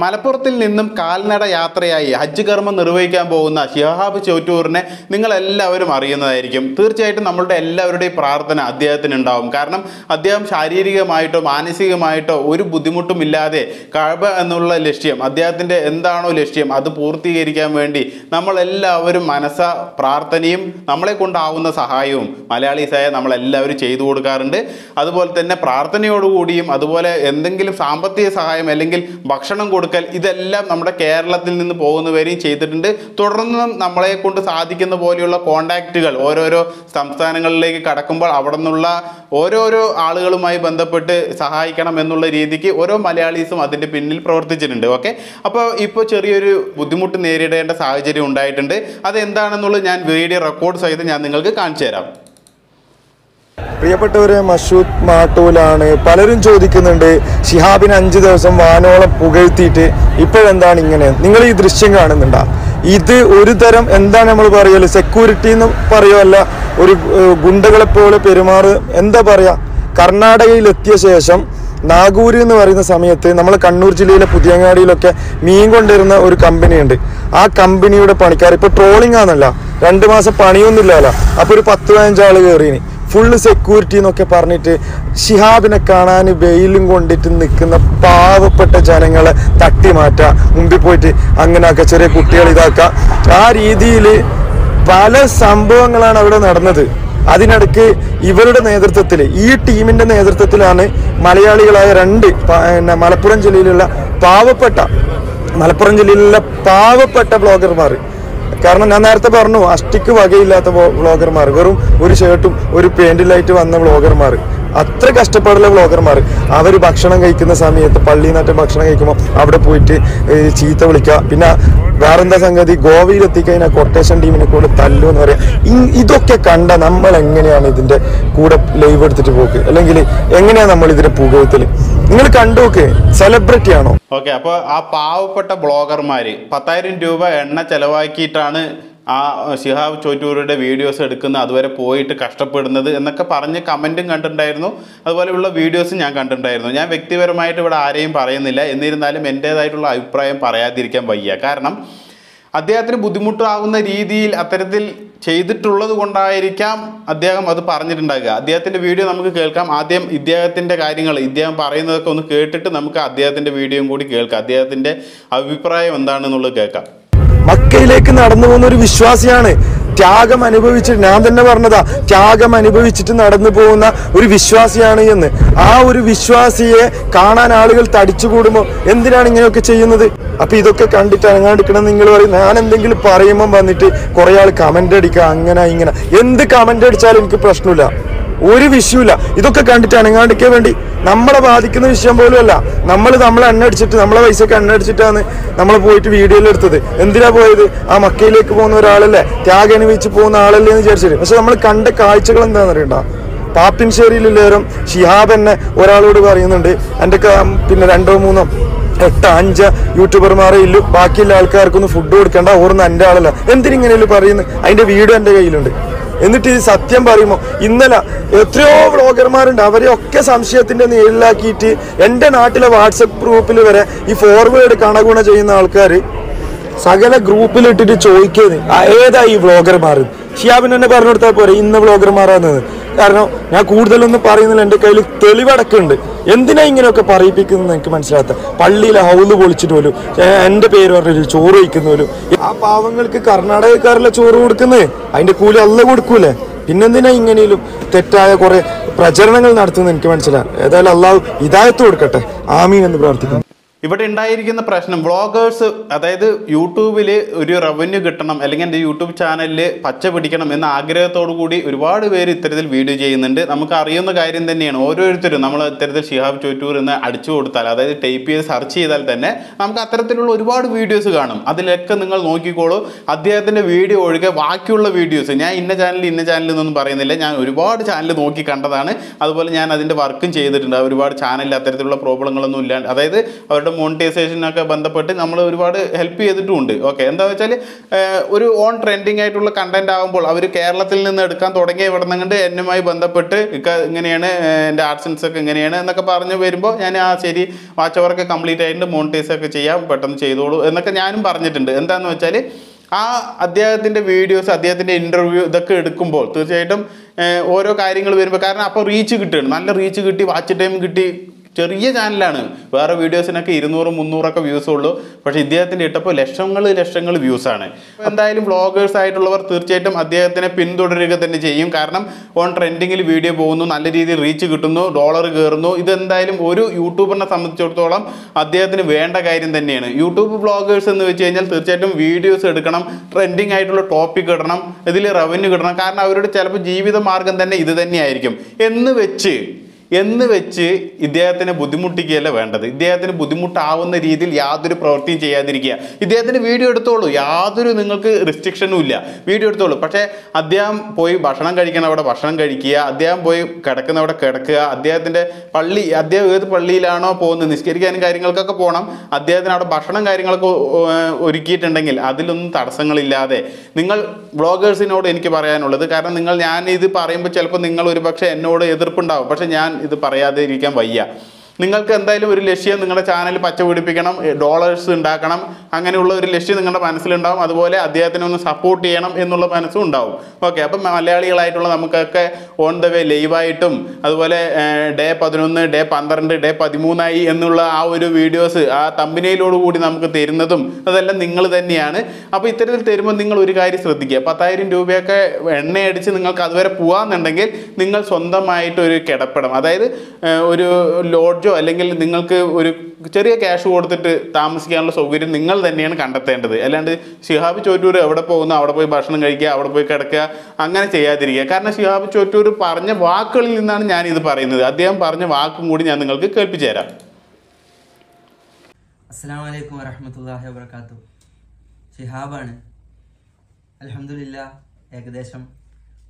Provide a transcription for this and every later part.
മലപ്പുറത്തിൽ നിന്നും കാൽനട യാത്രയായി ഹജ്ജ് കർമ്മം നിർവഹിക്കാൻ പോകുന്ന ഷിഹാബ് ചോറ്റൂറിനെ നിങ്ങളെല്ലാവരും അറിയുന്നതായിരിക്കും. തീർച്ചയായിട്ടും നമ്മളുടെ എല്ലാവരുടെയും പ്രാർത്ഥന അദ്ദേഹത്തിന് ഉണ്ടാവും കാരണം അദ്ദേഹം ശാരീരികമായിട്ടോ മാനസികമായിട്ടോ ഒരു ബുദ്ധിമുട്ടും ഇല്ലാതെ കഴബ എന്നുള്ള ലക്ഷ്യം അദ്ദേഹത്തിന്റെ എന്താണോ ലക്ഷ്യം അത് പൂർത്തീകരിക്കാൻ വേണ്ടി നമ്മളെല്ലാവരും മനസ്സ പ്രാർത്ഥനയും നമ്മളെ കൊണ്ടാവുന്ന സഹായവും മലയാളീസായ നമ്മളെല്ലാവരും ചെയ്തു കൊടുക്കാറുണ്ട്. അതുപോലെ തന്നെ പ്രാർത്ഥനയോടുകൂടിയും അതുപോലെ എന്തെങ്കിലും സാമ്പത്തിക സഹായം അല്ലെങ്കിൽ ഭക്ഷണം കൊടുക്കൽ ഇതെല്ലാം നമ്മുടെ കേരളത്തിൽ നിന്ന് പോകുന്നവരെയും ചെയ്തിട്ടുണ്ട്. തുടർന്നും നമ്മളെ കൊണ്ട് സാധിക്കുന്ന പോലെയുള്ള കോണ്ടാക്റ്റുകൾ ഓരോരോ സംസ്ഥാനങ്ങളിലേക്ക് കടക്കുമ്പോൾ അവിടെ നിന്നുള്ള ഓരോരോ ആളുകളുമായി ബന്ധപ്പെട്ട് സഹായിക്കണം എന്നുള്ള രീതിക്ക് ഓരോ മലയാളീസും അതിന്റെ പിന്നിൽ പ്രവർത്തിച്ചിട്ടുണ്ട്. ഓക്കെ? അപ്പോൾ ഇപ്പോൾ ചെറിയൊരു ബുദ്ധിമുട്ട് നേരിടേണ്ട സാഹചര്യം ഉണ്ടായിട്ടുണ്ട്. അതെന്താണെന്നുള്ളത് ഞാൻ വീഡിയോ റെക്കോർഡ് സഹിതം ഞാൻ നിങ്ങൾക്ക് കാണിച്ചു തരാം. പ്രിയപ്പെട്ടവരെ മഷൂദ് മാട്ടൂലാണ്. പലരും ചോദിക്കുന്നുണ്ട് ഷിഹാബിന് അഞ്ച് ദിവസം വാനോളം പുകഴ്ത്തിയിട്ട് ഇപ്പോഴെന്താണ് ഇങ്ങനെ? നിങ്ങൾ ഈ ദൃശ്യം കാണുന്നുണ്ട? ഇത് ഒരു തരം എന്താണ് നമ്മൾ പറയൽ സെക്യൂരിറ്റി എന്ന് പറയുമല്ല ഒരു ഗുണ്ടകളെ പോലെ പെരുമാറ്. എന്താ പറയാ കർണാടകയിൽ എത്തിയ ശേഷം നാഗൂര് എന്ന് പറയുന്ന സമയത്ത് നമ്മൾ കണ്ണൂർ ജില്ലയിലെ പുതിയങ്ങാടിയിലൊക്കെ മീൻ കൊണ്ടുവരുന്ന ഒരു കമ്പനിയുണ്ട്. ആ കമ്പനിയുടെ പണിക്കാർ ഇപ്പൊ ട്രോളിംഗ് ആണല്ല. രണ്ട് മാസം പണിയൊന്നുമില്ലല്ലോ. അപ്പോൾ ഒരു പത്ത് പതിനഞ്ചാൾ കയറിയിന് ഫുള്ള് സെക്യൂരിറ്റി എന്നൊക്കെ പറഞ്ഞിട്ട് ഷിഹാബിനെ കാണാൻ വെയിലും കൊണ്ടിട്ട് നിൽക്കുന്ന പാവപ്പെട്ട ജനങ്ങളെ തട്ടി മാറ്റുക മുമ്പിൽ പോയിട്ട് അങ്ങനെയൊക്കെ ചെറിയ കുട്ടികൾ ഇതാക്കുക ആ രീതിയിൽ പല സംഭവങ്ങളാണ് അവിടെ നടന്നത്. അതിനിടയ്ക്ക് ഇവരുടെ നേതൃത്വത്തിൽ ഈ ടീമിന്റെ നേതൃത്വത്തിലാണ് മലയാളികളായ രണ്ട് പിന്നെ മലപ്പുറം ജില്ലയിലുള്ള പാവപ്പെട്ട മലപ്പുറം ജില്ലയിലുള്ള പാവപ്പെട്ട ബ്ലോഗർമാർ കാരണം ഞാൻ നേരത്തെ പറഞ്ഞു അഷ്ടിക്ക് വകയില്ലാത്ത വ്ളോഗർമാർ വെറും ഒരു ഷർട്ടും ഒരു പാന്റിലായിട്ട് വന്ന വ്ളോഗർമാർ അത്ര കഷ്ടപ്പാടുള്ള വ്ളോഗർമാർ അവർ ഭക്ഷണം കഴിക്കുന്ന സമയത്ത് പള്ളിയിൽ നിന്നിട്ട് ഭക്ഷണം കഴിക്കുമ്പോൾ അവിടെ പോയിട്ട് ചീത്ത വിളിക്കുക പിന്നെ വേറെന്താ സംഗതി? ഗോവയിൽ എത്തിക്കഴിഞ്ഞാൽ കൊട്ടേഷൻ ടീമിനെ കൂടെ തല്ലു എന്ന് പറയാം. ഇതൊക്കെ കണ്ട നമ്മൾ എങ്ങനെയാണ് ഇതിന്റെ കൂടെ ലൈവ് എടുത്തിട്ട് പോക്ക്? അല്ലെങ്കിൽ എങ്ങനെയാണ് നമ്മൾ ഇതിന്റെ പുകഴ്ത്തൽ? നിങ്ങൾ കണ്ടു നോക്ക് സെലിബ്രിറ്റി ആണോ? ഓക്കെ അപ്പോൾ ആ പാവപ്പെട്ട ബ്ലോഗർമാര് പത്തായിരം രൂപ എണ്ണ ചെലവാക്കിയിട്ടാണ് ആ ശിഹാബ് ചോറ്റൂരുടെ വീഡിയോസ് എടുക്കുന്ന അതുവരെ പോയിട്ട് കഷ്ടപ്പെടുന്നത് എന്നൊക്കെ പറഞ്ഞ് കമന്റും കണ്ടിട്ടുണ്ടായിരുന്നു. അതുപോലെയുള്ള വീഡിയോസും ഞാൻ കണ്ടിട്ടുണ്ടായിരുന്നു. ഞാൻ വ്യക്തിപരമായിട്ട് ഇവിടെ ആരെയും പറയുന്നില്ല. എന്നിരുന്നാലും എന്റേതായിട്ടുള്ള അഭിപ്രായം പറയാതിരിക്കാൻ വയ്യ. കാരണം അദ്ദേഹത്തിന് ബുദ്ധിമുട്ടാകുന്ന രീതിയിൽ അത്തരത്തിൽ ചെയ്തിട്ടുള്ളത് കൊണ്ടായിരിക്കാം അദ്ദേഹം അത് പറഞ്ഞിട്ടുണ്ടാകുക അദ്ദേഹത്തിന്റെ വീഡിയോ നമുക്ക് കേൾക്കാം. ആദ്യം ഇദ്ദേഹത്തിന്റെ കാര്യങ്ങൾ ഇദ്ദേഹം പറയുന്നതൊക്കെ ഒന്ന് കേട്ടിട്ട് നമുക്ക് അദ്ദേഹത്തിന്റെ വീഡിയോയും കൂടി കേൾക്കാം. അദ്ദേഹത്തിന്റെ അഭിപ്രായം എന്താണെന്നുള്ളത് കേൾക്കാം. മക്കയിലേക്ക് നടന്നു പോകുന്ന ഒരു വിശ്വാസിയാണ്. ത്യാഗം അനുഭവിച്ചിട്ട് ഞാൻ തന്നെ പറഞ്ഞതാ ത്യാഗം അനുഭവിച്ചിട്ട് നടന്നു പോകുന്ന ഒരു വിശ്വാസിയാണ് എന്ന്. ആ ഒരു വിശ്വാസിയെ കാണാൻ ആളുകൾ തടിച്ചു കൂടുമ്പോൾ എന്തിനാണ് ഇങ്ങനെയൊക്കെ ചെയ്യുന്നത്? അപ്പൊ ഇതൊക്കെ കണ്ടിട്ട് അനങ്ങാണ്ടിക്കണം നിങ്ങൾ പറയും ഞാൻ എന്തെങ്കിലും പറയുമ്പോൾ വന്നിട്ട് കുറെ ആൾ കമന്റ് അടിക്കുക അങ്ങനെ ഇങ്ങനെ. എന്ത് കമന്റ് അടിച്ചാലും എനിക്ക് പ്രശ്നമില്ല. ഒരു വിഷയമില്ല ഇതൊക്കെ കണ്ടിട്ട് അനങ്ങാണ്ടിക്കാൻ വേണ്ടി നമ്മളെ ബാധിക്കുന്ന വിഷയം പോലും അല്ല. നമ്മൾ നമ്മളെ എണ്ണ അടിച്ചിട്ട് നമ്മളെ പൈസക്ക് എണ്ണ അടിച്ചിട്ടാണ് നമ്മൾ പോയിട്ട് വീഡിയോയിൽ എടുത്തത്. എന്തിനാ പോയത്? ആ മക്കയിലേക്ക് പോകുന്ന ഒരാളല്ലേ? ത്യാഗം അനുഭവിച്ച് പോകുന്ന ആളല്ലേ എന്ന് വിചാരിച്ചിട്ട്. പക്ഷെ നമ്മൾ കണ്ട കാഴ്ചകൾ എന്താണെന്ന് അറിയണ്ട? പാപ്പിൻശേരിയിലുള്ളവരും ഷിഹാബ് എന്നെ ഒരാളോട് പറയുന്നുണ്ട്. എന്റെ പിന്നെ രണ്ടോ മൂന്നോ എട്ട് അഞ്ച് യൂട്യൂബർമാരെ ഇല്ലു ബാക്കിയുള്ള ആൾക്കാർക്കൊന്നും ഫുഡ് കൊടുക്കണ്ട. ഓർന്ന് എന്റെ ആളല്ല. എന്തിനിങ്ങനെയല്ലോ പറയുന്നു? അതിന്റെ വീഡിയോ എന്റെ കയ്യിലുണ്ട്. എന്നിട്ട് ഈ സത്യം പറയുമോ? ഇന്നലെ എത്രയോ വ്ളോഗർമാരുണ്ട്. അവരെയൊക്കെ സംശയത്തിന്റെ നേരിലാക്കിയിട്ട് എന്റെ നാട്ടിലെ വാട്സപ്പ് ഗ്രൂപ്പിൽ വരെ ഈ ഫോർവേഡ് കണഗുണ ചെയ്യുന്ന ആൾക്കാർ സകല ഗ്രൂപ്പിലിട്ടിട്ട് ചോദിക്കുന്നത് "ആ, ഏതാ ഈ വ്ളോഗർമാർ ഷിയാബിൻ തന്നെ പറഞ്ഞു കൊടുത്താൽ പോരെ ഇന്ന് വ്ളോഗർമാരാണെന്ന് കാരണം ഞാൻ കൂടുതലൊന്നും പറയുന്നില്ല. എന്റെ കയ്യിൽ തെളിവടക്കമുണ്ട് എന്തിനാ ഇങ്ങനെയൊക്കെ പറയിപ്പിക്കുന്നത് എനിക്ക് മനസ്സിലാത്ത പള്ളിയിൽ ഹൗൽ പൊളിച്ചിട്ട് പോലും എന്റെ പേര് പറഞ്ഞൊരു ചോറ് വയ്ക്കുന്ന പോലും. ആ പാവങ്ങൾക്ക് കർണാടകക്കാരിലെ ചോറ് കൊടുക്കുന്നത്? അതിന്റെ കൂലി അല്ല കൊടുക്കൂലേ? പിന്നെന്തിനാ ഇങ്ങനെയും തെറ്റായ കുറെ പ്രചരണങ്ങൾ നടത്തുന്നത് എനിക്ക് മനസ്സിലായി ഏതായാലും അള്ളാഹു ഇതായത്ത് കൊടുക്കട്ടെ. ആമീൻ എന്ന് പ്രാർത്ഥിക്കുന്നു. ഇവിടെ ഉണ്ടായിരിക്കുന്ന പ്രശ്നം വ്ളോഗേഴ്സ് അതായത് യൂട്യൂബിൽ ഒരു റവന്യൂ കിട്ടണം അല്ലെങ്കിൽ എന്റെ യൂട്യൂബ് ചാനലിൽ പച്ച പിടിക്കണം എന്ന ആഗ്രഹത്തോടു കൂടി ഒരുപാട് പേര് ഇത്തരത്തിൽ വീഡിയോ ചെയ്യുന്നുണ്ട്. നമുക്ക് അറിയുന്ന കാര്യം തന്നെയാണ്. ഓരോരുത്തരും നമ്മൾ ഇത്തരത്തിൽ ഷിഹാബ് ചോറ്റൂർ എന്ന് അടിച്ചു കൊടുത്താൽ അതായത് ടൈപ്പ് ചെയ്ത് സെർച്ച് ചെയ്താൽ തന്നെ നമുക്ക് അത്തരത്തിലുള്ള ഒരുപാട് വീഡിയോസ് കാണും. അതിലൊക്കെ നിങ്ങൾ നോക്കിക്കോളൂ. അദ്ദേഹത്തിന്റെ വീഡിയോ ഒഴികെ ബാക്കിയുള്ള വീഡിയോസ് ഞാൻ ഇന്ന ചാനൽ ഇന്ന ചാനൽ എന്നൊന്നും പറയുന്നില്ല. ഞാൻ ഒരുപാട് ചാനൽ നോക്കി കണ്ടതാണ്. അതുപോലെ ഞാൻ അതിന്റെ വർക്കും ചെയ്തിട്ടുണ്ട്. ഒരുപാട് ചാനലിൽ അത്തരത്തിലുള്ള പ്രോബ്ലങ്ങളൊന്നും ഇല്ലാണ്ട് അതായത് അവരുടെ മോണിറ്റൈസേഷനൊക്കെ ബന്ധപ്പെട്ട് നമ്മൾ ഒരുപാട് ഹെൽപ്പ് ചെയ്തിട്ടുമുണ്ട്. ഓക്കെ എന്താണെന്ന് വെച്ചാൽ ഒരു ഓൺ ട്രെൻഡിങ് ആയിട്ടുള്ള കണ്ടന്റ് ആകുമ്പോൾ അവർ കേരളത്തിൽ നിന്ന് എടുക്കാൻ തുടങ്ങിയ ഇവിടെ നിന്നുകൊണ്ട് എന്നുമായി ബന്ധപ്പെട്ട് ഇങ്ങനെയാണ് എന്റെ ആർട്സൻസ് ഒക്കെ ഇങ്ങനെയാണ് എന്നൊക്കെ പറഞ്ഞ് വരുമ്പോൾ ഞാൻ ആ ശരി വാച്ച് അവർക്ക് കംപ്ലീറ്റ് ആയിട്ട് മോണിറ്റൈസ് ഒക്കെ ചെയ്യാം പെട്ടെന്ന് ചെയ്തോളൂ എന്നൊക്കെ ഞാനും പറഞ്ഞിട്ടുണ്ട്. എന്താണെന്ന് വെച്ചാൽ ആ അദ്ദേഹത്തിന്റെ വീഡിയോസ് അദ്ദേഹത്തിന്റെ ഇന്റർവ്യൂ ഇതൊക്കെ എടുക്കുമ്പോൾ തീർച്ചയായിട്ടും ഓരോ കാര്യങ്ങൾ വരുമ്പോൾ കാരണം അപ്പോൾ റീച്ച് കിട്ടുകയാണ്. നല്ല റീച്ച് കിട്ടി വാച്ച് ടൈം കിട്ടി ചെറിയ ചാനലാണ് വേറെ വീഡിയോസിനൊക്കെ ഇരുന്നൂറ് മുന്നൂറൊക്കെ വ്യൂസ് ഉള്ളൂ. പക്ഷേ ഇദ്ദേഹത്തിന്റെ ഇട്ടപ്പോൾ ലക്ഷങ്ങൾ ലക്ഷങ്ങൾ വ്യൂസാണ് എന്തായാലും വ്ളോഗേഴ്സ് ആയിട്ടുള്ളവർ തീർച്ചയായിട്ടും അദ്ദേഹത്തിനെ പിന്തുടരുക തന്നെ ചെയ്യും. കാരണം ഓൺ ട്രെൻഡിങ്ങിൽ വീഡിയോ പോകുന്നു നല്ല രീതിയിൽ റീച്ച് കിട്ടുന്നു ഡോളർ കയറുന്നു. ഇതെന്തായാലും ഒരു യൂട്യൂബറിനെ സംബന്ധിച്ചിടത്തോളം അദ്ദേഹത്തിന് വേണ്ട കാര്യം തന്നെയാണ്. യൂട്യൂബ് വ്ളോഗേഴ്സ് എന്ന് വെച്ച് കഴിഞ്ഞാൽ തീർച്ചയായിട്ടും വീഡിയോസ് എടുക്കണം ട്രെൻഡിങ് ആയിട്ടുള്ള ടോപ്പിക് ഇടണം ഇതിൽ റവന്യൂ കിട്ടണം കാരണം അവരുടെ ചിലപ്പോൾ ജീവിത മാർഗം തന്നെ ഇത് തന്നെയായിരിക്കും. എന്ന് വെച്ച് എന്ന് വെച്ച് ഇദ്ദേഹത്തിനെ ബുദ്ധിമുട്ടിക്കുകയല്ല വേണ്ടത്. ഇദ്ദേഹത്തിന് ബുദ്ധിമുട്ടാവുന്ന രീതിയിൽ യാതൊരു പ്രവൃത്തിയും ചെയ്യാതിരിക്കുക. ഇദ്ദേഹത്തിന് വീഡിയോ എടുത്തോളൂ. യാതൊരു നിങ്ങൾക്ക് റിസ്ട്രിക്ഷനും ഇല്ല. വീഡിയോ എടുത്തോളൂ. പക്ഷേ അദ്ദേഹം പോയി ഭക്ഷണം കഴിക്കണം അവിടെ ഭക്ഷണം കഴിക്കുക. അദ്ദേഹം പോയി കിടക്കുന്ന അവിടെ കിടക്കുക. അദ്ദേഹത്തിന്റെ പള്ളി അദ്ദേഹം ഏത് പള്ളിയിലാണോ പോകുന്നത് നിസ്കരിക്കാനും കാര്യങ്ങൾക്കൊക്കെ പോകണം. അദ്ദേഹത്തിന് അവിടെ ഭക്ഷണം കാര്യങ്ങളൊക്കെ ഒരുക്കിയിട്ടുണ്ടെങ്കിൽ അതിലൊന്നും തടസ്സങ്ങളില്ലാതെ. നിങ്ങൾ ബ്ലോഗേഴ്സിനോട് എനിക്ക് പറയാനുള്ളത് കാരണം നിങ്ങൾ ഞാൻ ഇത് പറയുമ്പോൾ ചിലപ്പോൾ നിങ്ങൾ ഒരുപക്ഷെ എന്നോട് എതിർപ്പുണ്ടാവും. പക്ഷേ ഞാൻ ഇത് പറയാതെ ഇരിക്കാൻ വയ്യ. നിങ്ങൾക്ക് എന്തായാലും ഒരു ലക്ഷ്യം നിങ്ങളുടെ ചാനൽ പച്ച പിടിപ്പിക്കണം ഡോളേഴ്സ് ഉണ്ടാക്കണം അങ്ങനെയുള്ള ഒരു ലക്ഷ്യം നിങ്ങളുടെ മനസ്സിലുണ്ടാവും. അതുപോലെ അദ്ദേഹത്തിനെ ഒന്ന് സപ്പോർട്ട് ചെയ്യണം എന്നുള്ള മനസ്സും ഉണ്ടാവും. ഓക്കെ അപ്പം മലയാളികളായിട്ടുള്ള നമുക്കൊക്കെ ഓൺ ദ വേ ലൈവായിട്ടും അതുപോലെ ഡേ പതിനൊന്ന് ഡേ പന്ത്രണ്ട് ഡേ പതിമൂന്നായി എന്നുള്ള ആ ഒരു വീഡിയോസ് ആ തമ്പിനയിലോട് കൂടി നമുക്ക് തരുന്നതും അതെല്ലാം നിങ്ങൾ തന്നെയാണ്. അപ്പോൾ ഇത്തരത്തിൽ തരുമ്പോൾ നിങ്ങൾ ഒരു കാര്യം ശ്രദ്ധിക്കുക. പത്തായിരം രൂപയൊക്കെ എണ്ണയടിച്ച് നിങ്ങൾക്ക് അതുവരെ പോകാമെന്നുണ്ടെങ്കിൽ നിങ്ങൾ സ്വന്തമായിട്ട് ഒരു അതായത് ഒരു ലോഡ്ജോ അല്ലെങ്കിൽ നിങ്ങൾക്ക് ഒരു ചെറിയ ക്യാഷ് കൊടുത്തിട്ട് താമസിക്കാനുള്ള സൗകര്യം നിങ്ങൾ തന്നെയാണ് കണ്ടെത്തേണ്ടത്. അല്ലാണ്ട് ഷിഹാബ് ചോറ്റൂർ എവിടെ പോകുന്നു? അവിടെ പോയി ഭക്ഷണം കഴിക്കുക അവിടെ പോയി കിടക്കുക അങ്ങനെ ചെയ്യാതിരിക്കുക. കാരണം ഷിഹാബ് ചോറ്റൂർ പറഞ്ഞ വാക്കുകളിൽ നിന്നാണ് ഞാൻ ഇത് പറയുന്നത്. അദ്ദേഹം പറഞ്ഞ വാക്കും കൂടി ഞാൻ നിങ്ങൾക്ക് കേൾപ്പിച്ചു തരാം. അസ്സാം വരഹമത്തല്ലാഹി വാത്തു ഷിഹാബാണ്. അലഹമില്ല ഏകദേശം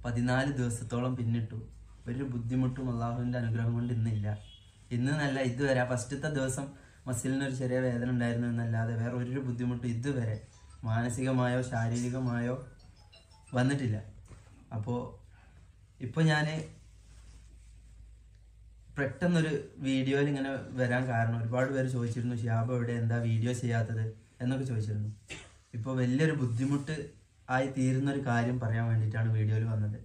പതിനാല് ദിവസത്തോളം പിന്നിട്ടു. ഒരു ബുദ്ധിമുട്ടും അള്ളാഹുവിന്റെ അനുഗ്രഹം കൊണ്ട് ഇന്നില്ല. ഇന്ന് നല്ല ഇതുവരെ ഫസ്റ്റത്തെ ദിവസം മസിലിന് ഒരു ചെറിയ വേദന ഉണ്ടായിരുന്നു എന്നല്ലാതെ വേറെ ഒരു ബുദ്ധിമുട്ടും ഇതുവരെ മാനസികമായോ ശാരീരികമായോ വന്നിട്ടില്ല. അപ്പോൾ ഇപ്പോൾ ഞാൻ പെട്ടെന്നൊരു വീഡിയോയിൽ ഇങ്ങനെ വരാൻ കാരണം ഒരുപാട് പേര് ചോദിച്ചിരുന്നു ഷിയാബ് എവിടെ? എന്താ വീഡിയോ ചെയ്യാത്തത്? എന്നൊക്കെ ചോദിച്ചിരുന്നു. ഇപ്പോൾ വലിയൊരു ബുദ്ധിമുട്ട് ആയി തീരുന്ന ഒരു കാര്യം പറയാൻ വേണ്ടിയിട്ടാണ് വീഡിയോയിൽ വന്നത്.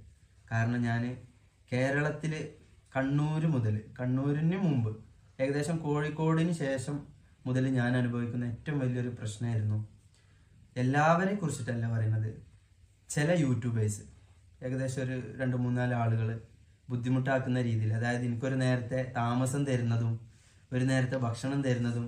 കാരണം ഞാൻ കേരളത്തിൽ കണ്ണൂർ മുതൽ കണ്ണൂരിന് മുമ്പ് ഏകദേശം കോഴിക്കോടിന് ശേഷം മുതൽ ഞാൻ അനുഭവിക്കുന്ന ഏറ്റവും വലിയൊരു പ്രശ്നമായിരുന്നു. എല്ലാവരെയും കുറിച്ചിട്ടല്ല പറയുന്നത്. ചില യൂട്യൂബേഴ്സ് ഏകദേശം ഒരു രണ്ട് മൂന്നാൽ ആളുകൾ ബുദ്ധിമുട്ടാക്കുന്ന രീതിയിൽ അതായത് എനിക്കൊരു നേരത്തെ താമസം തരുന്നതും ഒരു നേരത്തെ ഭക്ഷണം തരുന്നതും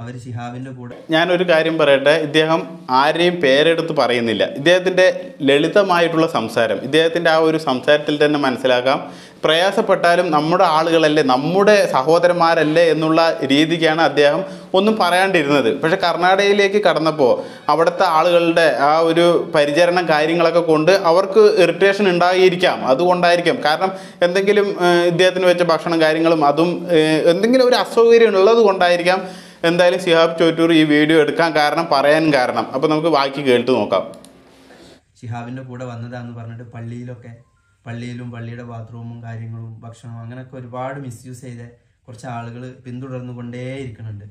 അവർ ഷിഹാബിന്റെ കൂടെ ഞാനൊരു കാര്യം പറയട്ടെ. ഇദ്ദേഹം ആരെയും പേരെടുത്ത് പറയുന്നില്ല. ഇദ്ദേഹത്തിന്റെ ലളിതമായിട്ടുള്ള സംസാരം ഇദ്ദേഹത്തിന്റെ ആ ഒരു സംസാരത്തിൽ തന്നെ മനസ്സിലാക്കാം. പ്രയാസപ്പെട്ടാലും നമ്മുടെ ആളുകളല്ലേ നമ്മുടെ സഹോദരന്മാരല്ലേ എന്നുള്ള രീതിക്കാണ് അദ്ദേഹം ഒന്നും പറയാണ്ടിരുന്നത്. പക്ഷേ കർണാടകയിലേക്ക് കടന്നപ്പോൾ അവിടുത്തെ ആളുകളുടെ ആ ഒരു പരിചരണം കാര്യങ്ങളൊക്കെ കൊണ്ട് അവർക്ക് ഇറിറ്റേഷൻ ഉണ്ടായിരിക്കാം അതുകൊണ്ടായിരിക്കാം. കാരണം എന്തെങ്കിലും ഇദ്ദേഹത്തിന് വെച്ച ഭക്ഷണം കാര്യങ്ങളും അതും എന്തെങ്കിലും ഒരു അസൗകര്യം ഉള്ളത് കൊണ്ടായിരിക്കാം എന്തായാലും സിഹാബ് ചോറ്റൂർ ഈ വീഡിയോ എടുക്കാൻ കാരണം പറയാൻ കാരണം. അപ്പോൾ നമുക്ക് ബാക്കി കേട്ട് നോക്കാം. ഷിഹാബിന്റെ കൂടെ വന്നതാന്ന് പറഞ്ഞിട്ട് പള്ളിയിലൊക്കെ പള്ളിയിലും പള്ളിയുടെ ബാത്റൂമും കാര്യങ്ങളും ഭക്ഷണവും അങ്ങനെയൊക്കെ ഒരുപാട് മിസ്യൂസ് ചെയ്ത കുറച്ച് ആളുകൾ പിന്തുടർന്നു കൊണ്ടേയിരിക്കുന്നുണ്ട്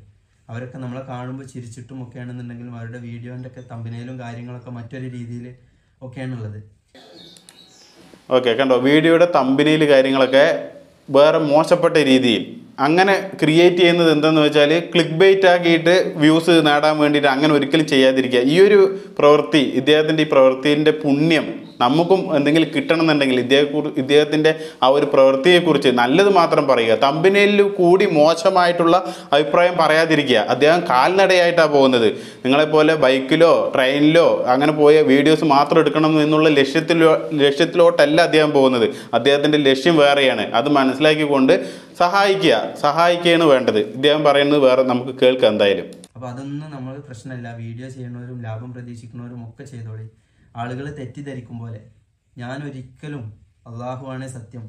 അവരൊക്കെ നമ്മളെ കാണുമ്പോൾ ചിരിച്ചിട്ടും ഒക്കെ ആണെന്നുണ്ടെങ്കിലും അവരുടെ വീഡിയോന്റെ ഒക്കെ തമ്പനയിലും കാര്യങ്ങളൊക്കെ മറ്റൊരു രീതിയിൽ ഒക്കെയാണുള്ളത്. ഓക്കെ കണ്ടോ? വീഡിയോയുടെ തമ്പിനയിൽ കാര്യങ്ങളൊക്കെ വേറെ മോശപ്പെട്ട രീതിയിൽ അങ്ങനെ ക്രിയേറ്റ് ചെയ്യുന്നത് എന്തെന്ന് വെച്ചാൽ ക്ലിക്ക് ബൈറ്റ് ആക്കിയിട്ട് വ്യൂസ് നേടാൻ വേണ്ടിയിട്ട് അങ്ങനെ ഒരിക്കലും ചെയ്യാതിരിക്കുക. ഈ ഒരു പ്രവൃത്തി ഇദ്ദേഹത്തിന്റെ ഈ പ്രവൃത്തിന്റെ പുണ്യം നമുക്കും എന്തെങ്കിലും കിട്ടണമെന്നുണ്ടെങ്കിൽ ഇദ്ദേഹം ഇദ്ദേഹത്തിന്റെ ആ ഒരു പ്രവൃത്തിയെക്കുറിച്ച് നല്ലത് മാത്രം പറയുക. തമ്പിനേലിൽ കൂടി മോശമായിട്ടുള്ള അഭിപ്രായം പറയാതിരിക്കുക. അദ്ദേഹം കാൽനടയായിട്ടാണ് പോകുന്നത്. നിങ്ങളെപ്പോലെ ബൈക്കിലോ ട്രെയിനിലോ അങ്ങനെ പോയ വീഡിയോസ് മാത്രം എടുക്കണം എന്നുള്ള ലക്ഷ്യത്തിലോ ലക്ഷ്യത്തിലോട്ടല്ല അദ്ദേഹം പോകുന്നത്. അദ്ദേഹത്തിന്റെ ലക്ഷ്യം വേറെയാണ്. അത് മനസ്സിലാക്കിക്കൊണ്ട് സഹായിക്കുക. സഹായിക്കുകയാണ് വേണ്ടത്. ഇദ്ദേഹം പറയുന്നത് വേറെ നമുക്ക് കേൾക്കാം എന്തായാലും. അപ്പോൾ അതൊന്നും നമ്മൾ പ്രശ്നമല്ല. വീഡിയോ ചെയ്യണവരും ലാഭം പ്രതീക്ഷിക്കുന്നവരും ഒക്കെ ചെയ്തോളി. ആളുകൾ തെറ്റിദ്ധരിക്കും പോലെ ഞാൻ ഒരിക്കലും അള്ളാഹുവാണ് സത്യം.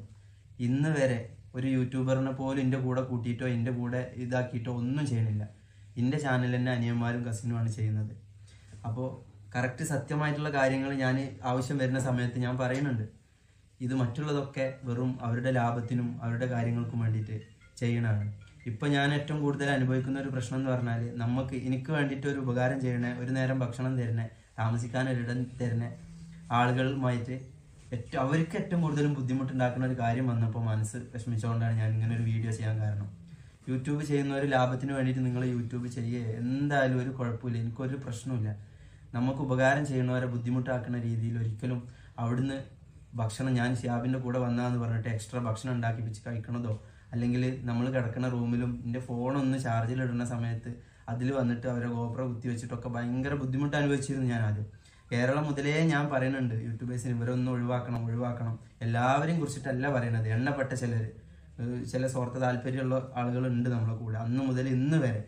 ഇന്ന് വരെ ഒരു യൂട്യൂബറിനെ പോലും എന്റെ കൂടെ കൂട്ടിയിട്ടോ എന്റെ കൂടെ ഇതാക്കിയിട്ടോ ഒന്നും ചെയ്യണില്ല. എന്റെ ചാനൽ തന്നെ അനിയന്മാരും കസിനുമാണ് ചെയ്യുന്നത്. അപ്പോൾ കറക്റ്റ് സത്യമായിട്ടുള്ള കാര്യങ്ങൾ ഞാൻ ആവശ്യം വരുന്ന സമയത്ത് ഞാൻ പറയുന്നുണ്ട്. ഇത് മറ്റുള്ളതൊക്കെ വെറും അവരുടെ ലാഭത്തിനും അവരുടെ കാര്യങ്ങൾക്കും വേണ്ടിയിട്ട് ചെയ്യണതാണ്. ഇപ്പൊ ഞാൻ ഏറ്റവും കൂടുതൽ അനുഭവിക്കുന്ന ഒരു പ്രശ്നം എന്ന് പറഞ്ഞാൽ നമുക്ക് എനിക്ക് വേണ്ടിയിട്ട് ഒരു ഉപകാരം ചെയ്യണേ ഒരു നേരം ഭക്ഷണം തരണേ താമസിക്കാൻ ഒരിടം തരുന്ന ആളുകളുമായിട്ട് ഏറ്റവും അവർക്ക് ഏറ്റവും കൂടുതലും ബുദ്ധിമുട്ടുണ്ടാക്കുന്ന ഒരു കാര്യം വന്നപ്പോൾ മനസ്സ് വിഷമിച്ചുകൊണ്ടാണ് ഞാൻ ഇങ്ങനെ ഒരു വീഡിയോ ചെയ്യാൻ കാരണം. യൂട്യൂബ് ചെയ്യുന്ന ഒരു ലാഭത്തിന് വേണ്ടിയിട്ട് നിങ്ങൾ യൂട്യൂബ് ചെയ്യുക എന്തായാലും ഒരു കുഴപ്പമില്ല. എനിക്കൊരു പ്രശ്നമില്ല നമുക്ക് ഉപകാരം ചെയ്യുന്നവരെ ബുദ്ധിമുട്ടാക്കുന്ന രീതിയിൽ ഒരിക്കലും അവിടുന്ന് ഭക്ഷണം ഞാൻ ഷിയാബിന്റെ കൂടെ വന്നാന്ന് പറഞ്ഞിട്ട് എക്സ്ട്രാ ഭക്ഷണം ഉണ്ടാക്കിപ്പിച്ച് കഴിക്കണതോ അല്ലെങ്കിൽ നമ്മൾ കിടക്കുന്ന റൂമിലും എന്റെ ഫോണൊന്ന് ചാർജിലിടുന്ന സമയത്ത് അതിൽ വന്നിട്ട് അവരെ ഗോപ്ര കുത്തി വെച്ചിട്ടൊക്കെ ഭയങ്കര ബുദ്ധിമുട്ട് അനുഭവിച്ചിരുന്നു ഞാൻ ആദ്യം കേരളം മുതലേ ഞാൻ പറയുന്നുണ്ട് യൂട്യൂബേഴ്സിന് ഇവരൊന്നും ഒഴിവാക്കണം ഒഴിവാക്കണം. എല്ലാവരെയും കുറിച്ചിട്ടല്ല പറയണത് എണ്ണപ്പെട്ട ചിലർ ചില സ്വാർത്ഥ താല്പര്യമുള്ള ആളുകളുണ്ട് നമ്മളെ കൂടെ അന്ന് മുതൽ ഇന്ന് വരെ.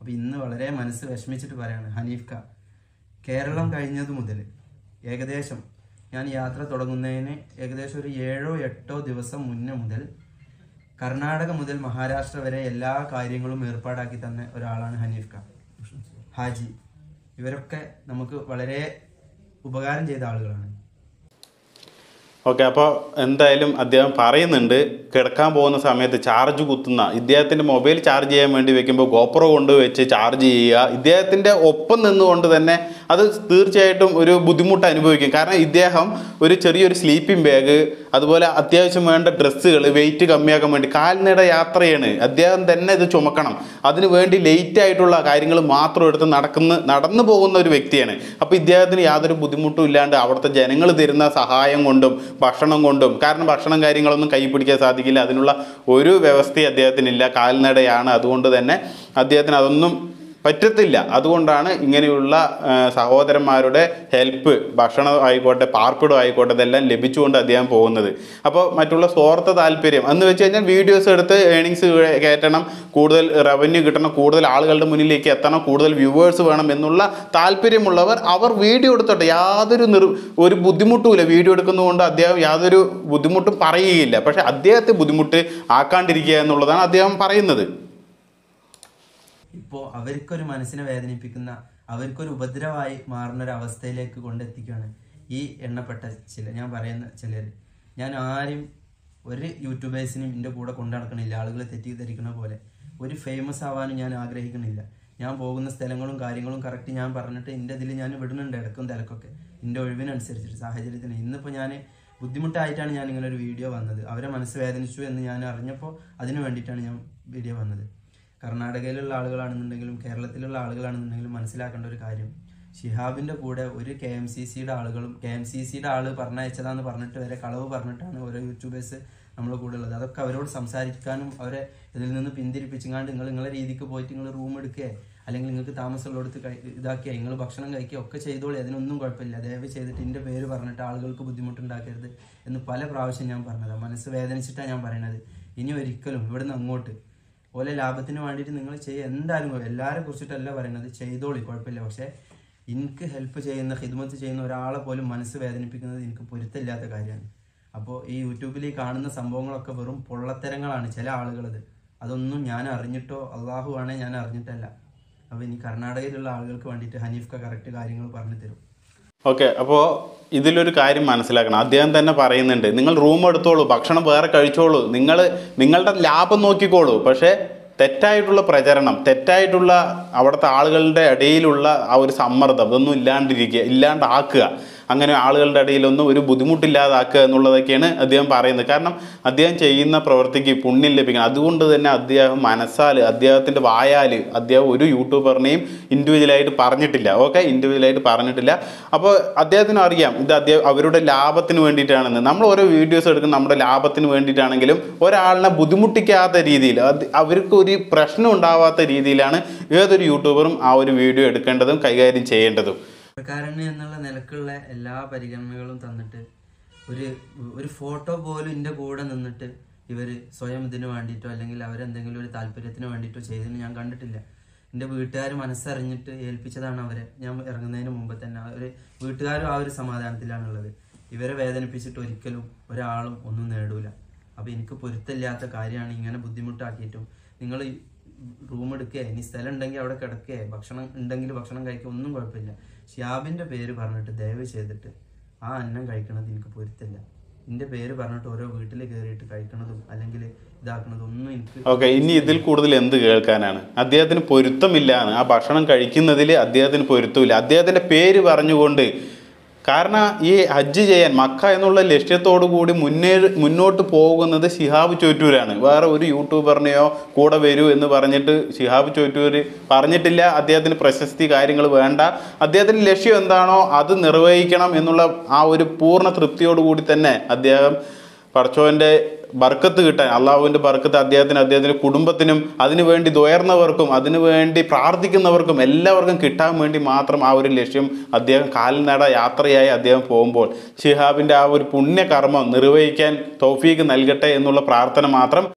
അപ്പൊ ഇന്ന് വളരെ മനസ്സ് വിഷമിച്ചിട്ട് പറയാണ് ഹനീഫ് കേരളം കഴിഞ്ഞത് മുതൽ ഏകദേശം ഞാൻ യാത്ര തുടങ്ങുന്നതിന് ഏകദേശം ഒരു ഏഴോ എട്ടോ ദിവസം മുന്നേ മുതൽ കർണാടക മുതൽ മഹാരാഷ്ട്ര വരെ എല്ലാ കാര്യങ്ങളും ഏർപ്പാടാക്കി തന്ന ഒരാളാണ് ഹനീഫ് ഖാൻ. ഹാജി. ഇവരൊക്കെ നമുക്ക് വളരെ ഉപകാരം ചെയ്ത ആളുകളാണ്. ഓക്കെ അപ്പോൾ എന്തായാലും അദ്ദേഹം പറയുന്നുണ്ട് കിടക്കാൻ പോകുന്ന സമയത്ത് ചാർജ് കുത്തുന്ന. ഇദ്ദേഹത്തിന്റെ മൊബൈൽ ചാർജ് ചെയ്യാൻ വേണ്ടി വെക്കുമ്പോൾ ഗോപ്രോ കൊണ്ട് വെച്ച് ചാർജ് ചെയ്യുക. ഇദ്ദേഹത്തിന്റെ ഒപ്പം നിന്നുകൊണ്ട് തന്നെ അത് തീർച്ചയായിട്ടും ഒരു ബുദ്ധിമുട്ട് അനുഭവിക്കും. കാരണം ഇദ്ദേഹം ഒരു ചെറിയൊരു സ്ലീപ്പിംഗ് ബാഗ് അതുപോലെ അത്യാവശ്യം വേണ്ട ഡ്രസ്സുകൾ വെയിറ്റ് കമ്മിയാക്കാൻ വേണ്ടി കാൽനട യാത്രയാണ്. അദ്ദേഹം തന്നെ ഇത് ചുമക്കണം. അതിനു വേണ്ടി ലേറ്റ് ആയിട്ടുള്ള കാര്യങ്ങൾ മാത്രം എടുത്ത് നടക്കുന്ന നടന്നു പോകുന്ന ഒരു വ്യക്തിയാണ്. അപ്പോൾ ഇദ്ദേഹത്തിന് യാതൊരു ബുദ്ധിമുട്ടും ഇല്ലാണ്ട് അവിടുത്തെ ജനങ്ങൾ തരുന്ന സഹായം കൊണ്ടും ഭക്ഷണം കൊണ്ടും കാരണം ഭക്ഷണം കാര്യങ്ങളൊന്നും കൈ പിടിക്കാൻ സാധിക്കില്ല. അതിനുള്ള ഒരു വ്യവസ്ഥയും അദ്ദേഹത്തിനില്ല. കാൽനടയാണ്. അതുകൊണ്ട് തന്നെ അദ്ദേഹത്തിന് അതൊന്നും പറ്റത്തില്ല. അതുകൊണ്ടാണ് ഇങ്ങനെയുള്ള സഹോദരന്മാരുടെ ഹെൽപ്പ് ഭക്ഷണം ആയിക്കോട്ടെ പാർപ്പിടം ആയിക്കോട്ടെ ഇതെല്ലാം ലഭിച്ചുകൊണ്ട് അദ്ദേഹം പോകുന്നത്. അപ്പോൾ മറ്റുള്ള സ്വാർത്ഥ താല്പര്യം. എന്ന് വെച്ച് കഴിഞ്ഞാൽ വീഡിയോസ് എടുത്ത് ഏണിങ്സ് കയറ്റണം കൂടുതൽ റവന്യൂ കിട്ടണം കൂടുതൽ ആളുകളുടെ മുന്നിലേക്ക് എത്തണം കൂടുതൽ വ്യൂവേഴ്സ് വേണം എന്നുള്ള താല്പര്യമുള്ളവർ അവർ വീഡിയോ എടുത്തോട്ടെ. യാതൊരു നിർ ഒരു ബുദ്ധിമുട്ടുമില്ല. വീഡിയോ എടുക്കുന്നതുകൊണ്ട് അദ്ദേഹം യാതൊരു ബുദ്ധിമുട്ടും പറയുകയില്ല. പക്ഷേ അദ്ദേഹത്തെ ബുദ്ധിമുട്ട് ആക്കാണ്ടിരിക്കുക എന്നുള്ളതാണ് അദ്ദേഹം പറയുന്നത്. ഇപ്പോൾ അവർക്കൊരു മനസ്സിനെ വേദനിപ്പിക്കുന്ന അവർക്കൊരു ഉപദ്രവമായി മാറുന്ന ഒരു അവസ്ഥയിലേക്ക് കൊണ്ടെത്തിക്കുകയാണ് ഈ എണ്ണപ്പെട്ട ചില ഞാൻ പറയുന്ന ചിലർ ഞാൻ ആരും ഒരു യൂട്യൂബേഴ്സിനും എന്റെ കൂടെ കൊണ്ടു നടക്കണില്ല ആളുകളെ തെറ്റിദ്ധരിക്കുന്ന പോലെ. ഒരു ഫേമസ് ആവാനും ഞാൻ ആഗ്രഹിക്കണില്ല. ഞാൻ പോകുന്ന സ്ഥലങ്ങളും കാര്യങ്ങളും കറക്റ്റ് ഞാൻ പറഞ്ഞിട്ട് എന്റെ ഇതിൽ ഞാൻ വിടുന്നുണ്ട് ഇടക്കും തിരക്കൊക്കെ. എന്റെ ഒഴിവിനനുസരിച്ചിട്ട് സാഹചര്യത്തിന്. ഇന്നിപ്പോൾ ഞാൻ ബുദ്ധിമുട്ടായിട്ടാണ് ഞാൻ ഇങ്ങനെ ഒരു വീഡിയോ വന്നത്. അവരെ മനസ്സ് വേദനിച്ചു എന്ന് ഞാൻ അറിഞ്ഞപ്പോൾ അതിന് വേണ്ടിയിട്ടാണ് ഞാൻ വീഡിയോ വന്നത്. കർണാടകയിലുള്ള ആളുകളാണെന്നുണ്ടെങ്കിലും കേരളത്തിലുള്ള ആളുകളാണെന്നുണ്ടെങ്കിലും മനസ്സിലാക്കേണ്ട ഒരു കാര്യം. ഷിഹാബിന്റെ കൂടെ ഒരു കെ എം സി സിയുടെ ആളുകളും കെ എം സി സിയുടെ ആൾ പറഞ്ഞയച്ചതാന്ന് പറഞ്ഞിട്ട് വരെ കളവ് പറഞ്ഞിട്ടാണ് ഓരോ യൂട്യൂബേഴ്സ് നമ്മളെ കൂടെ ഉള്ളത്. അതൊക്കെ അവരോട് സംസാരിക്കാനും അവരെ ഇതിൽ നിന്ന് പിന്തിരിപ്പിച്ചങ്ങാണ്ട് നിങ്ങൾ നിങ്ങളുടെ രീതിക്ക് പോയിട്ട് നിങ്ങൾ റൂം എടുക്കുക അല്ലെങ്കിൽ നിങ്ങൾക്ക് താമസമുള്ളിടത്ത് ഇതാക്കിയ നിങ്ങൾ ഭക്ഷണം കഴിക്കുക ഒക്കെ ചെയ്തോളി അതിനൊന്നും കുഴപ്പമില്ല. ദയവ് ചെയ്തിട്ട് എന്റെ പേര് പറഞ്ഞിട്ട് ആളുകൾക്ക് ബുദ്ധിമുട്ടുണ്ടാക്കരുത് എന്ന് പല പ്രാവശ്യം ഞാൻ പറഞ്ഞതാണ് മനസ്സ് വേദനിച്ചിട്ടാണ് ഞാൻ പറയണത്. ഇനി ഒരിക്കലും ഇവിടുന്ന് അങ്ങോട്ട് ഓലെ ലാഭത്തിന് വേണ്ടിയിട്ട് നിങ്ങൾ ചെയ്യുക എന്തായാലും എല്ലാവരെ കുറിച്ചിട്ടല്ല പറയുന്നത് ചെയ്തോളി കുഴപ്പമില്ല. പക്ഷേ എനിക്ക് ഹെൽപ്പ് ചെയ്യുന്ന ഹിദ്മത്ത് ചെയ്യുന്ന ഒരാളെ പോലും മനസ്സ് വേദനിപ്പിക്കുന്നത് എനിക്ക് പൊരുത്തമില്ലാത്ത കാര്യമാണ്. അപ്പോൾ ഈ യൂട്യൂബിൽ കാണുന്ന സംഭവങ്ങളൊക്കെ വെറും പൊള്ളത്തരങ്ങളാണ് ചില ആളുകളത്. അതൊന്നും ഞാൻ അറിഞ്ഞിട്ടോ അള്ളാഹു ആണേ ഞാൻ അറിഞ്ഞിട്ടല്ല. അപ്പോൾ ഇനി കർണാടകയിലുള്ള ആളുകൾക്ക് വേണ്ടിയിട്ട് ഹനീഫ്ക കറക്റ്റ് കാര്യങ്ങൾ പറഞ്ഞു തരും. ഓക്കെ അപ്പോൾ ഇതിലൊരു കാര്യം മനസ്സിലാക്കണം. അദ്ദേഹം തന്നെ പറയുന്നുണ്ട് നിങ്ങൾ റൂം എടുത്തോളൂ ഭക്ഷണം വേറെ കഴിച്ചോളൂ നിങ്ങൾ നിങ്ങളുടെ ലാഭം നോക്കിക്കോളൂ. പക്ഷേ തെറ്റായിട്ടുള്ള പ്രചരണം തെറ്റായിട്ടുള്ള അവിടുത്തെ ആളുകളുടെ ഇടയിലുള്ള ആ ഒരു സമ്മർദ്ദം ഇതൊന്നും ഇല്ലാണ്ടിരിക്കുക ഇല്ലാണ്ടാക്കുക. അങ്ങനെ ആളുകളുടെ ഇടയിലൊന്നും ഒരു ബുദ്ധിമുട്ടില്ലാതാക്കുക എന്നുള്ളതൊക്കെയാണ് അദ്ദേഹം പറയുന്നത്. കാരണം അദ്ദേഹം ചെയ്യുന്ന പ്രവൃത്തിക്ക് പുണ്യം ലഭിക്കണം. അതുകൊണ്ട് തന്നെ അദ്ദേഹം മനസ്സാൽ അദ്ദേഹത്തിന്റെ വായാൽ അദ്ദേഹം ഒരു യൂട്യൂബറിനെയും ഇൻഡിവിജ്വലായിട്ട് പറഞ്ഞിട്ടില്ല. ഓക്കെ? ഇൻഡിവിജ്വലായിട്ട് പറഞ്ഞിട്ടില്ല. അപ്പോൾ അദ്ദേഹത്തിന് അറിയാം ഇത് അദ്ദേഹം അവരുടെ ലാഭത്തിന് വേണ്ടിയിട്ടാണെന്ന്. നമ്മൾ ഓരോ വീഡിയോസ് എടുക്കുന്ന നമ്മുടെ ലാഭത്തിന് വേണ്ടിയിട്ടാണെങ്കിലും ഒരാളിനെ ബുദ്ധിമുട്ടിക്കാത്ത രീതിയിൽ അവർക്ക് ഒരു പ്രശ്നം ഉണ്ടാവാത്ത രീതിയിലാണ് ഏതൊരു യൂട്യൂബറും ആ ഒരു വീഡിയോ എടുക്കേണ്ടതും കൈകാര്യം ചെയ്യേണ്ടതും. പത്രക്കാരന് എന്നുള്ള നിലക്കുള്ള എല്ലാ പരിഗണനകളും തന്നിട്ട് ഒരു ഒരു ഫോട്ടോ പോലും എന്റെ കൂടെ നിന്നിട്ട് ഇവർ സ്വയം ഇതിന് വേണ്ടിയിട്ടോ അല്ലെങ്കിൽ അവരെന്തെങ്കിലും ഒരു താല്പര്യത്തിന് വേണ്ടിയിട്ടോ ചെയ്തതെന്ന് ഞാൻ കണ്ടിട്ടില്ല. എന്റെ വീട്ടുകാർ മനസ്സറിഞ്ഞിട്ട് ഏൽപ്പിച്ചതാണ് അവരെ. ഞാൻ ഇറങ്ങുന്നതിന് മുമ്പ് തന്നെ അവർ വീട്ടുകാരും ആ ഒരു സമാധാനത്തിലാണുള്ളത്. ഇവരെ വേദനിപ്പിച്ചിട്ട് ഒരിക്കലും ഒരാളും ഒന്നും നേടൂല. അപ്പോൾ എനിക്ക് പൊരുത്തമില്ലാത്ത കാര്യമാണ് ഇങ്ങനെ ബുദ്ധിമുട്ടാക്കിയിട്ടും നിങ്ങൾ റൂം എടുക്കുക ഇനി സ്ഥലം ഉണ്ടെങ്കിൽ അവിടെ കിടക്കുക ഭക്ഷണം ഉണ്ടെങ്കിൽ ഭക്ഷണം കഴിക്കുക ഒന്നും കുഴപ്പമില്ല. ഷിയാബിന്റെ പേര് പറഞ്ഞിട്ട് ദയവ് ചെയ്തിട്ട് ആ അന്നം കഴിക്കണത് എനിക്ക് പൊരുത്തില്ല. എന്റെ പേര് പറഞ്ഞിട്ട് ഓരോ വീട്ടിൽ കയറിയിട്ട് കഴിക്കണതും അല്ലെങ്കിൽ ഇതാക്കണതും ഒന്നും എനിക്ക് ഓക്കെ ഇനി ഇതിൽ കൂടുതൽ എന്ത് കേൾക്കാനാണ്? അദ്ദേഹത്തിന് പൊരുത്തമില്ലാണ് ആ ഭക്ഷണം കഴിക്കുന്നതിൽ അദ്ദേഹത്തിന് പൊരുത്തമില്ല. അദ്ദേഹത്തിന്റെ പേര് പറഞ്ഞുകൊണ്ട് കാരണം ഈ ഹജ്ജ് ചെയ്യാൻ മക്ക എന്നുള്ള ലക്ഷ്യത്തോടു കൂടി മുന്നേ മുന്നോട്ട് പോകുന്നത് ശിഹാബ് ചോറ്റൂരാണ്. വേറെ ഒരു യൂട്യൂബറിനെയോ കൂടെ വരൂ എന്ന് പറഞ്ഞിട്ട് ശിഹാബ് ചോറ്റൂർ പറഞ്ഞിട്ടില്ല. അദ്ദേഹത്തിന് പ്രശസ്തി കാര്യങ്ങൾ വേണ്ട. അദ്ദേഹത്തിന്റെ ലക്ഷ്യം എന്താണോ അത് നിർവഹിക്കണം എന്നുള്ള ആ ഒരു പൂർണ തൃപ്തിയോടുകൂടി തന്നെ അദ്ദേഹം പടച്ചോന്റെ ബർക്കത്ത് കിട്ടാൻ അള്ളാഹുവിന്റെ ബർക്കത്ത് അദ്ദേഹത്തിന് അദ്ദേഹത്തിന്റെ കുടുംബത്തിനും അതിനുവേണ്ടി ദ്വയർന്നവർക്കും അതിനുവേണ്ടി പ്രാർത്ഥിക്കുന്നവർക്കും എല്ലാവർക്കും കിട്ടാൻ വേണ്ടി മാത്രം ആ ഒരു ലക്ഷ്യം അദ്ദേഹം കാൽനട യാത്രയായി അദ്ദേഹം പോകുമ്പോൾ. ഷിഹാബിന്റെ ആ ഒരു പുണ്യകർമ്മം നിർവഹിക്കാൻ തൗഫീക്ക് നൽകട്ടെ എന്നുള്ള പ്രാർത്ഥന മാത്രം